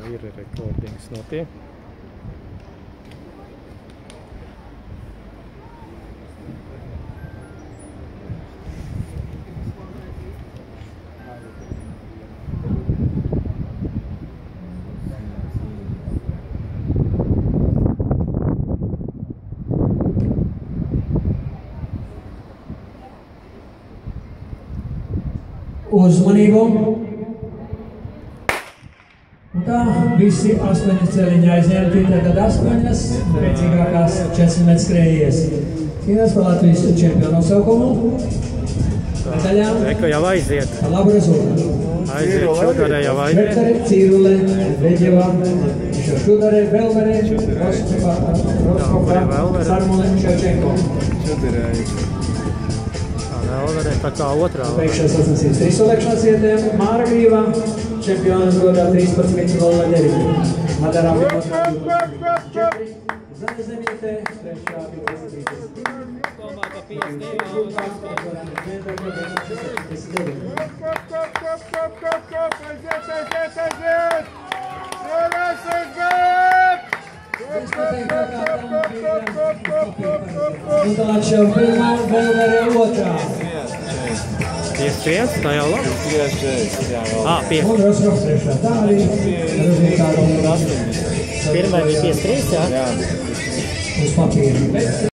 Recordings recording snotty. Osmanigo. Un tā visi astoņi celiņi aizņemti, tad astoņas spēcīgākās 400 metru skrējies. Cīnās par Latvijas čempionu nosaukumu. Medaļām Eko jau aiziet. par labu rezultātu. Aiziet šodien jau aiziet. Švecare, Cīrule, Veģeva, Šudare, Belvere, Roskopā, Roskopā, Belvere. Sarmule, Ševčenko. Tā vēl varēja tā kā otrā. Beigšās sasniedzības trīs selekšanas vietēm Māra Grīvā, čempionas godā 13.09. Madarā 4. Zaļa zemietē, trešā 12. Un tālāk šjau pirmā, Belvere otrā. 5-5, tā jau labi. Ā, 5. Un Roskovs trešā. Tā arī rezultāti Pirmā bija 5-3, jā? uz papīra.